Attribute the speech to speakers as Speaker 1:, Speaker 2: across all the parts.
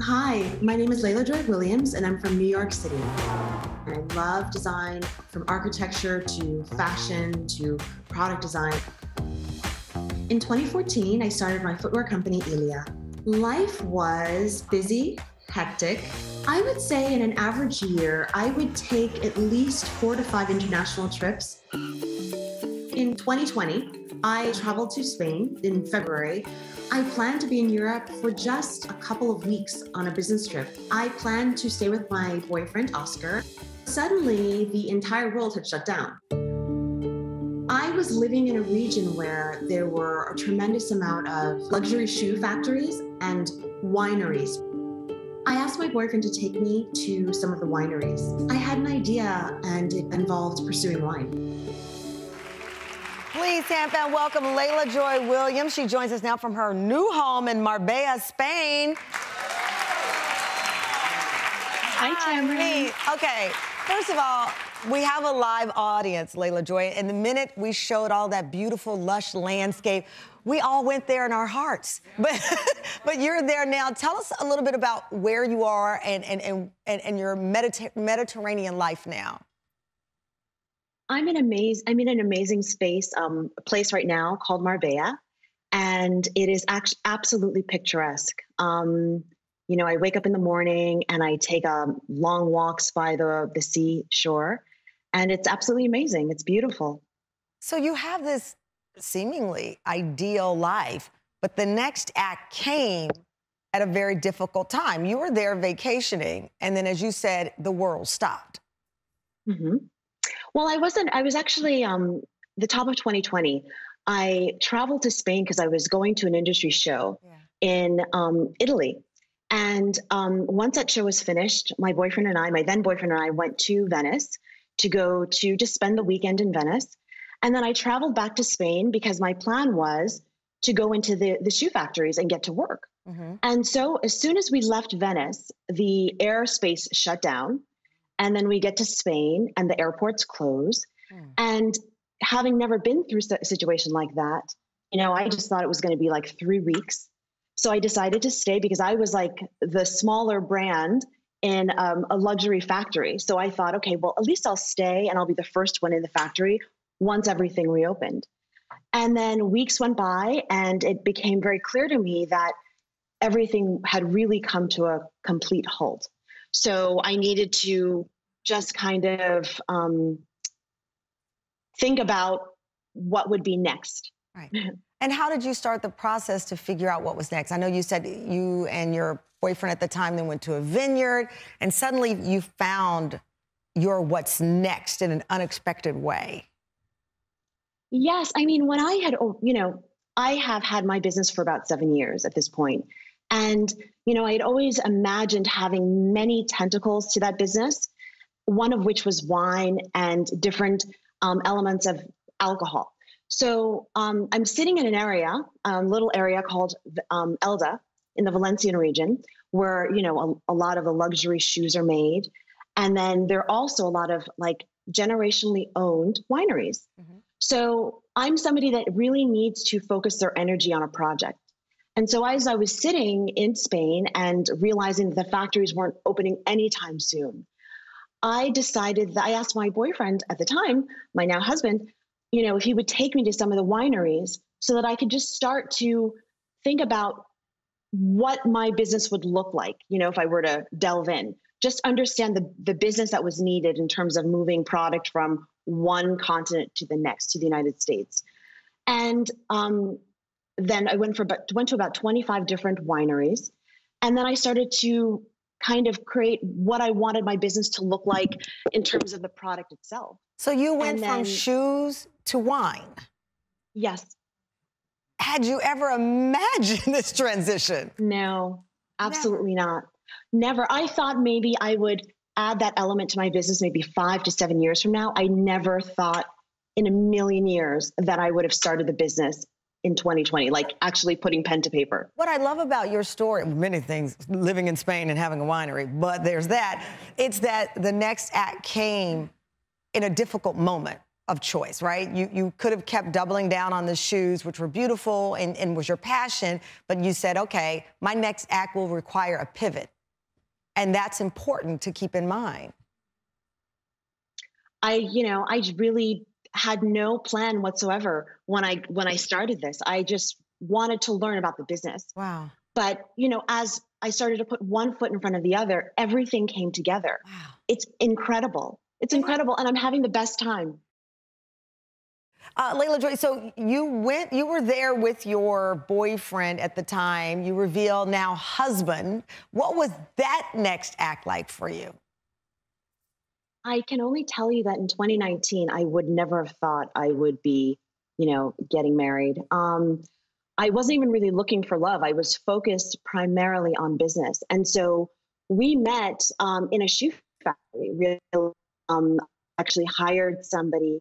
Speaker 1: Hi, my name is Layla Joy Williams, and I'm from New York City. I love design from architecture to fashion to product design. In 2014, I started my footwear company, Elia. Life was busy, hectic. I would say in an average year, I would take at least four to five international trips. In 2020, I traveled to Spain in February. I planned to be in Europe for just a couple of weeks on a business trip. I planned to stay with my boyfriend, Oscar. Suddenly, the entire world had shut down. I was living in a region where there were a tremendous amount of luxury shoe factories and wineries. I asked my boyfriend to take me to some of the wineries. I had an idea, and it involved pursuing wine.
Speaker 2: Please, Tampa, and welcome Layla Joy Williams. She joins us now from her new home in Marbella, Spain.
Speaker 1: Hi, Tamron.
Speaker 2: Okay, first of all, we have a live audience, Layla Joy, and the minute we showed all that beautiful, lush landscape, we all went there in our hearts. But but you're there now. Tell us a little bit about where you are and and and, and, and your Mediter- Mediterranean life now.
Speaker 1: I'm in amazing. I'm in an amazing space, um, place right now called Marbella, and it is actually absolutely picturesque. Um, you know, I wake up in the morning and I take um, long walks by the the seashore, and it's absolutely amazing. It's beautiful.
Speaker 2: So you have this seemingly ideal life, but the next act came at a very difficult time. You were there vacationing, and then, as you said, the world stopped.
Speaker 1: Mm-hmm. Well, I wasn't. I was actually um, the top of 2020. I traveled to Spain because I was going to an industry show yeah. in um, Italy. And um, once that show was finished, my boyfriend and I, my then boyfriend and I, went to Venice to go to just spend the weekend in Venice. And then I traveled back to Spain because my plan was to go into the, the shoe factories and get to work. Mm-hmm. And so as soon as we left Venice, the airspace shut down. And then we get to Spain and the airports close. Mm. And having never been through a situation like that, you know, I just thought it was going to be like three weeks. So I decided to stay because I was like the smaller brand in um, a luxury factory. So I thought, okay, well, at least I'll stay and I'll be the first one in the factory once everything reopened. And then weeks went by, and it became very clear to me that everything had really come to a complete halt. So I needed to just kind of um, think about what would be next.
Speaker 2: Right. And how did you start the process to figure out what was next? I know you said you and your boyfriend at the time then went to a vineyard, and suddenly you found your what's next in an unexpected way.
Speaker 1: Yes. I mean, when I had, you know, I have had my business for about seven years at this point. And, you know, I had always imagined having many tentacles to that business, one of which was wine and different um, elements of alcohol. So um, I'm sitting in an area, a little area called um, Elda in the Valencian region, where, you know, a, a lot of the luxury shoes are made. And then there are also a lot of like generationally owned wineries. Mm-hmm. So I'm somebody that really needs to focus their energy on a project. And so as I was sitting in Spain and realizing that the factories weren't opening anytime soon, I decided that I asked my boyfriend at the time, my now husband, you know, if he would take me to some of the wineries so that I could just start to think about what my business would look like, you know, if I were to delve in. Just understand the, the business that was needed in terms of moving product from one continent to the next, to the United States. And um, then I went for but went to about 25 different wineries, and then I started to kind of create what I wanted my business to look like in terms of the product itself.
Speaker 2: So you went then, from shoes to wine.
Speaker 1: Yes.
Speaker 2: Had you ever imagined this transition?
Speaker 1: No, absolutely Never. not. Never. I thought maybe I would add that element to my business maybe five to seven years from now. I never thought in a million years that I would have started the business in 2020, like actually putting pen to paper.
Speaker 2: What I love about your story, many things, living in Spain and having a winery, but there's that. It's that the next act came in a difficult moment. of choice, right? You you could have kept doubling down on the shoes, which were beautiful and, and was your passion, but you said, okay, my next act will require a pivot. And that's important to keep in mind.
Speaker 1: I, you know, I really had no plan whatsoever when I when I started this. I just wanted to learn about the business.
Speaker 2: Wow.
Speaker 1: But, you know, as I started to put one foot in front of the other, everything came together.
Speaker 2: Wow.
Speaker 1: It's incredible. It's incredible and I'm having the best time.
Speaker 2: Uh, Layla Joy, so you went, you were there with your boyfriend at the time. You reveal now husband. What was that next act like for you?
Speaker 1: I can only tell you that in 2019, I would never have thought I would be, you know, getting married. Um, I wasn't even really looking for love. I was focused primarily on business. And so we met um, in a shoe factory, really, um, actually hired somebody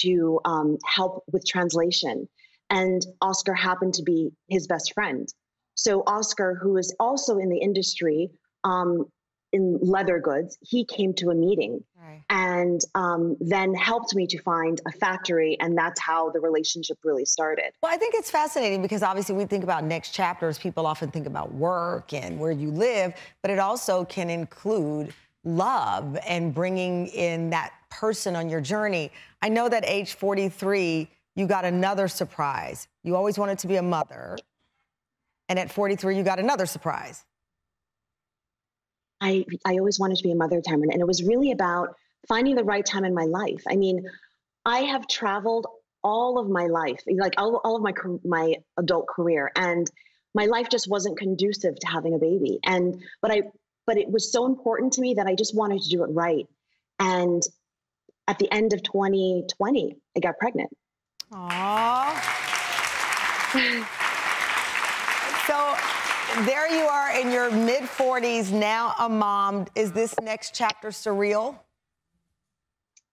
Speaker 1: to um, help with translation. And Oscar happened to be his best friend. So, Oscar, who is also in the industry um, in leather goods, he came to a meeting right. and um, then helped me to find a factory. And that's how the relationship really started.
Speaker 2: Well, I think it's fascinating because obviously we think about next chapters, people often think about work and where you live, but it also can include love and bringing in that person on your journey. I know that age 43, you got another surprise. You always wanted to be a mother. And at 43, you got another surprise.
Speaker 1: I, I always wanted to be a mother, Tamron. And it was really about finding the right time in my life. I mean, I have traveled all of my life, like all, all of my, my adult career. And my life just wasn't conducive to having a baby. And, but I, but it was so important to me that I just wanted to do it right. And at the end of 2020, I got pregnant.
Speaker 2: Aww. there you are in your mid 40s, now a mom. Is this next chapter surreal?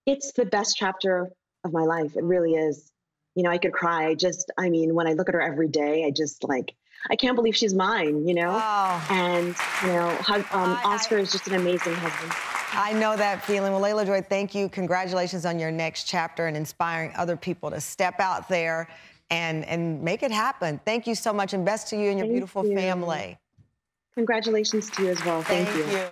Speaker 1: It's the best chapter of my life. It really is. You know, I could cry. I just, I mean, when I look at her every day, I just like, I can't believe she's mine, you know? Oh. And, you know, um, Oscar I, is just an amazing husband.
Speaker 2: I know that feeling. Well, Layla Joy, thank you. Congratulations on your next chapter and inspiring other people to step out there and, and make it happen. Thank you so much, and best to you and your thank beautiful you. family.
Speaker 1: Congratulations to you as well. Thank, thank you. you.